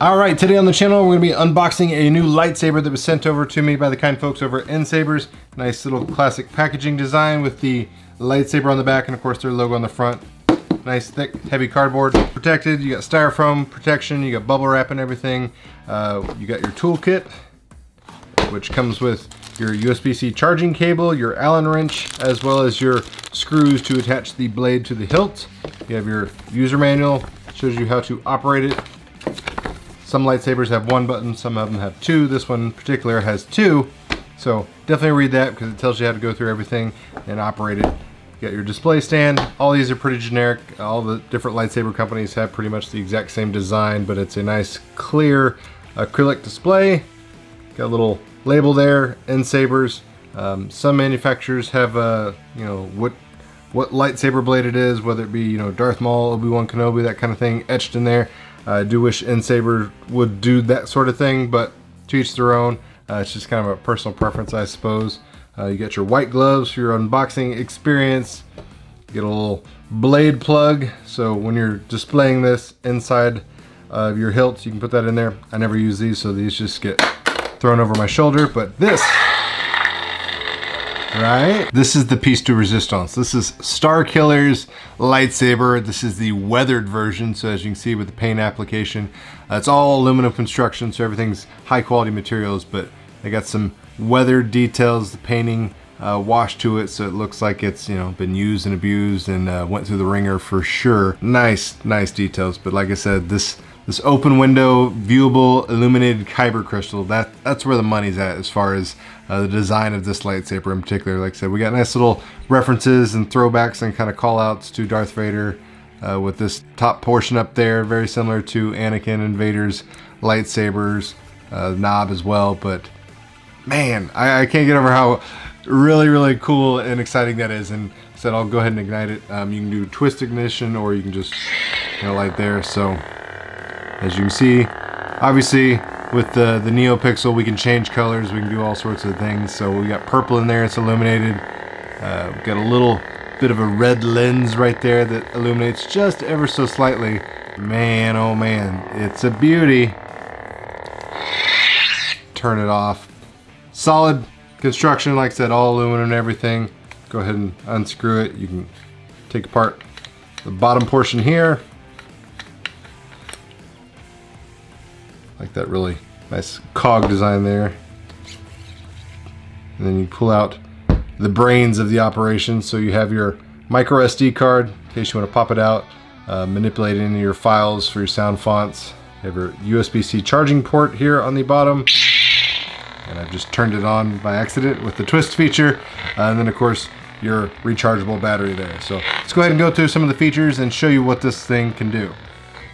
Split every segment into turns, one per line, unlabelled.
All right, today on the channel, we're gonna be unboxing a new lightsaber that was sent over to me by the kind folks over at N-Sabers. Nice little classic packaging design with the lightsaber on the back and of course their logo on the front. Nice thick, heavy cardboard. Protected, you got styrofoam protection, you got bubble wrap and everything. Uh, you got your toolkit, which comes with your USB-C charging cable, your Allen wrench, as well as your screws to attach the blade to the hilt. You have your user manual, shows you how to operate it some lightsabers have one button, some of them have two. This one in particular has two. So definitely read that because it tells you how to go through everything and operate it. You got your display stand. All these are pretty generic. All the different lightsaber companies have pretty much the exact same design, but it's a nice clear acrylic display. Got a little label there, N-Sabers. Um, some manufacturers have, uh, you know, what what lightsaber blade it is, whether it be, you know, Darth Maul, Obi-Wan Kenobi, that kind of thing etched in there. I do wish N-Saber would do that sort of thing, but to each their own. Uh, it's just kind of a personal preference, I suppose. Uh, you get your white gloves for your unboxing experience. You get a little blade plug, so when you're displaying this inside of your hilt, you can put that in there. I never use these, so these just get thrown over my shoulder, but this right? This is the piece de resistance. This is Starkiller's lightsaber. This is the weathered version, so as you can see with the paint application, uh, it's all aluminum construction, so everything's high quality materials, but they got some weathered details, the painting uh, washed to it, so it looks like it's, you know, been used and abused and uh, went through the ringer for sure. Nice, nice details, but like I said, this this open window, viewable, illuminated kyber crystal, that, that's where the money's at as far as uh, the design of this lightsaber in particular. Like I said, we got nice little references and throwbacks and kind of call outs to Darth Vader uh, with this top portion up there, very similar to Anakin and Vader's lightsabers, uh, knob as well. But man, I, I, can't get over how really, really cool and exciting that is. And said I'll go ahead and ignite it. Um, you can do twist ignition or you can just, you know, light there. So as you can see, obviously with the, the NeoPixel we can change colors, we can do all sorts of things. So we got purple in there, it's illuminated. Uh, got a little bit of a red lens right there that illuminates just ever so slightly. Man, oh man, it's a beauty. Turn it off. Solid construction, like I said, all aluminum and everything. Go ahead and unscrew it. You can take apart the bottom portion here. Like that really nice cog design there. And then you pull out the brains of the operation. So you have your micro SD card in case you want to pop it out, uh, manipulate it into your files for your sound fonts. You have your USB-C charging port here on the bottom. And I've just turned it on by accident with the twist feature. Uh, and then of course your rechargeable battery there. So let's go ahead and go through some of the features and show you what this thing can do.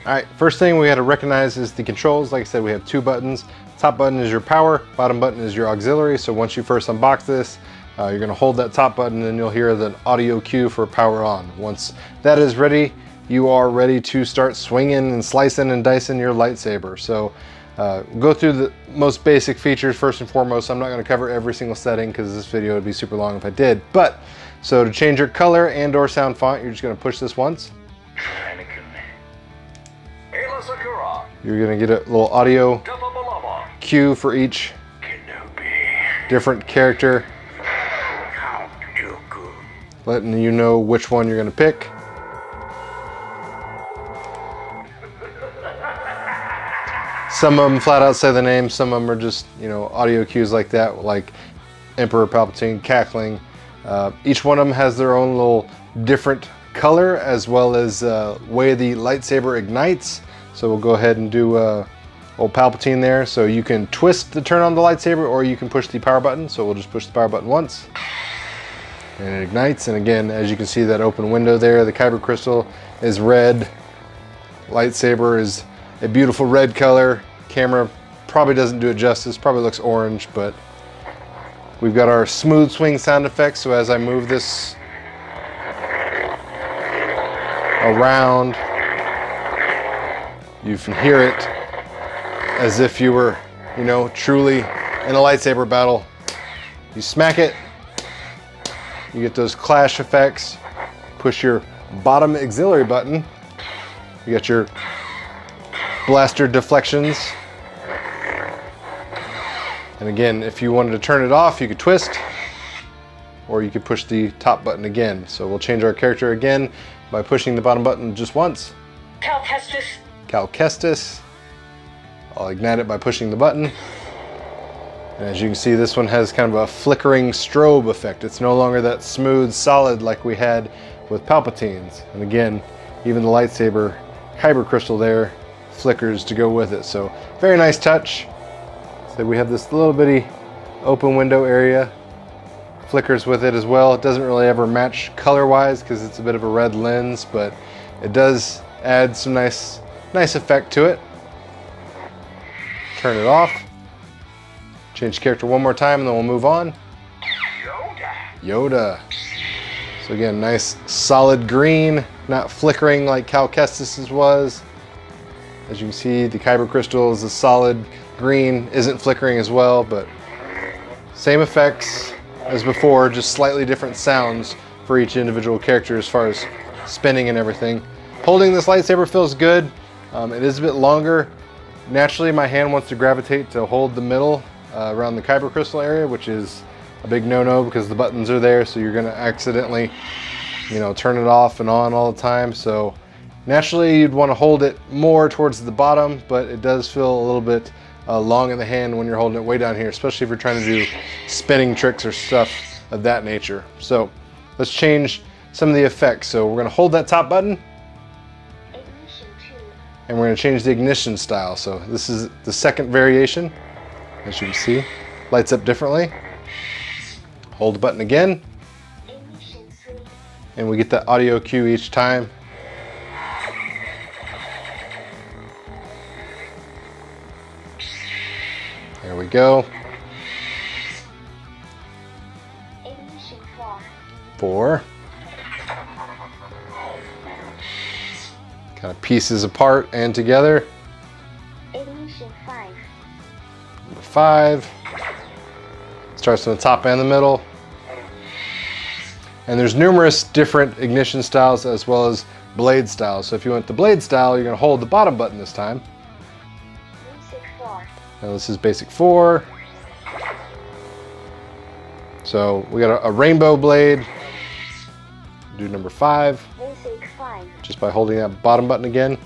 All right, first thing we got to recognize is the controls. Like I said, we have two buttons. Top button is your power, bottom button is your auxiliary. So once you first unbox this, uh, you're gonna hold that top button and you'll hear the audio cue for power on. Once that is ready, you are ready to start swinging and slicing and dicing your lightsaber. So uh, go through the most basic features first and foremost. I'm not gonna cover every single setting because this video would be super long if I did. But, so to change your color and or sound font, you're just gonna push this once. You're gonna get a little audio cue for each different character. Letting you know which one you're gonna pick. Some of them flat out say the name, some of them are just, you know, audio cues like that, like Emperor Palpatine cackling. Uh, each one of them has their own little different color as well as uh, way the lightsaber ignites. So we'll go ahead and do uh, old Palpatine there. So you can twist to turn on the lightsaber or you can push the power button. So we'll just push the power button once and it ignites. And again, as you can see that open window there, the Kyber crystal is red. Lightsaber is a beautiful red color. Camera probably doesn't do it justice, probably looks orange, but we've got our smooth swing sound effects. So as I move this around, you can hear it as if you were, you know, truly in a lightsaber battle. You smack it, you get those clash effects. Push your bottom auxiliary button. You get your blaster deflections. And again, if you wanted to turn it off, you could twist, or you could push the top button again. So we'll change our character again by pushing the bottom button just once.
Cal.
Cal Kestis. I'll ignite it by pushing the button. And as you can see, this one has kind of a flickering strobe effect. It's no longer that smooth solid like we had with Palpatine's. And again, even the lightsaber kyber crystal there flickers to go with it. So very nice touch. So we have this little bitty open window area. Flickers with it as well. It doesn't really ever match color-wise because it's a bit of a red lens, but it does add some nice, nice effect to it. Turn it off. Change character one more time and then we'll move on.
Yoda.
So again, nice solid green, not flickering like Cal Kestis's was. As you can see, the Kyber crystal is a solid green, isn't flickering as well, but same effects as before, just slightly different sounds for each individual character as far as spinning and everything. Holding this lightsaber feels good. Um, it is a bit longer. Naturally, my hand wants to gravitate to hold the middle uh, around the Kyber crystal area, which is a big no-no because the buttons are there, so you're gonna accidentally, you know, turn it off and on all the time. So naturally, you'd want to hold it more towards the bottom, but it does feel a little bit uh, long in the hand when you're holding it way down here, especially if you're trying to do spinning tricks or stuff of that nature. So let's change some of the effects. So we're gonna hold that top button
Ignition 2.
And we're gonna change the ignition style. So this is the second variation, as you can see. Lights up differently. Hold the button again, and we get that audio cue each time. There we go. Four. Kind of pieces apart and together.
Ignition 5.
Number five. Starts from the top and the middle. And there's numerous different ignition styles as well as blade styles. So if you want the blade style, you're gonna hold the bottom button this time.
4.
Now this is basic four. So we got a, a rainbow blade. Do number five
Basic 5.
Just by holding that bottom button again.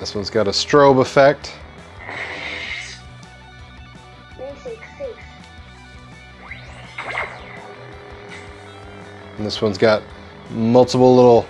This one's got a strobe effect. And this one's got multiple little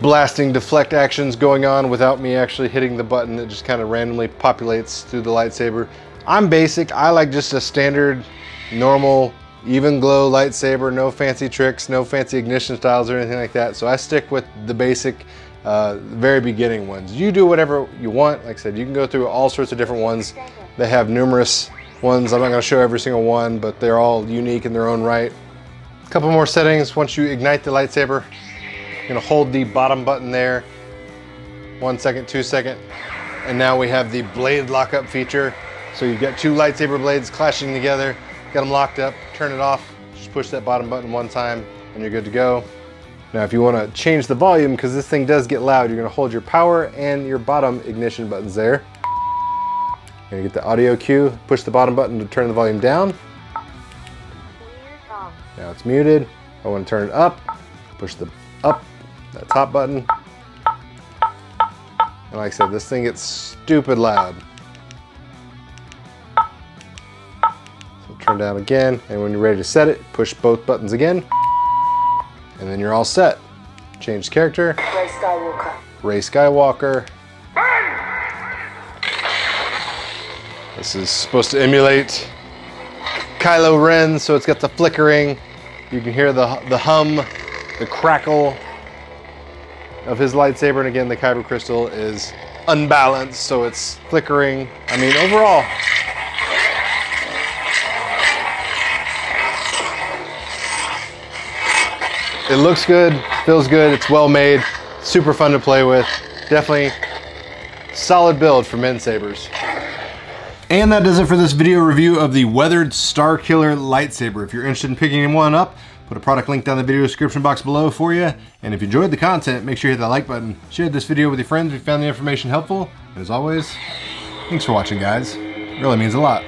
blasting deflect actions going on without me actually hitting the button. It just kind of randomly populates through the lightsaber. I'm basic. I like just a standard, normal, even glow lightsaber. No fancy tricks, no fancy ignition styles or anything like that. So I stick with the basic, uh, very beginning ones. You do whatever you want. Like I said, you can go through all sorts of different ones. They have numerous ones. I'm not going to show every single one, but they're all unique in their own right. A couple more settings. Once you ignite the lightsaber, you're gonna hold the bottom button there. One second, two second. And now we have the blade lockup feature. So you've got two lightsaber blades clashing together, got them locked up, turn it off, just push that bottom button one time and you're good to go. Now if you wanna change the volume, because this thing does get loud, you're gonna hold your power and your bottom ignition buttons there. You're gonna get the audio cue, push the bottom button to turn the volume down. Now it's muted. I want to turn it up. Push the up, that top button. And like I said, this thing gets stupid loud. Turn down again, and when you're ready to set it, push both buttons again. And then you're all set. Change character,
Rey Skywalker.
Rey Skywalker. This is supposed to emulate Kylo Ren, so it's got the flickering. You can hear the, the hum, the crackle of his lightsaber. And again, the Kyber crystal is unbalanced, so it's flickering. I mean, overall, it looks good, feels good, it's well made, super fun to play with. Definitely solid build for N-Sabers. And that does it for this video review of the Weathered Starkiller lightsaber. If you're interested in picking one up, Put a product link down in the video description box below for you. And if you enjoyed the content, make sure you hit that like button. Share this video with your friends if you found the information helpful. And as always, thanks for watching, guys. It really means a lot.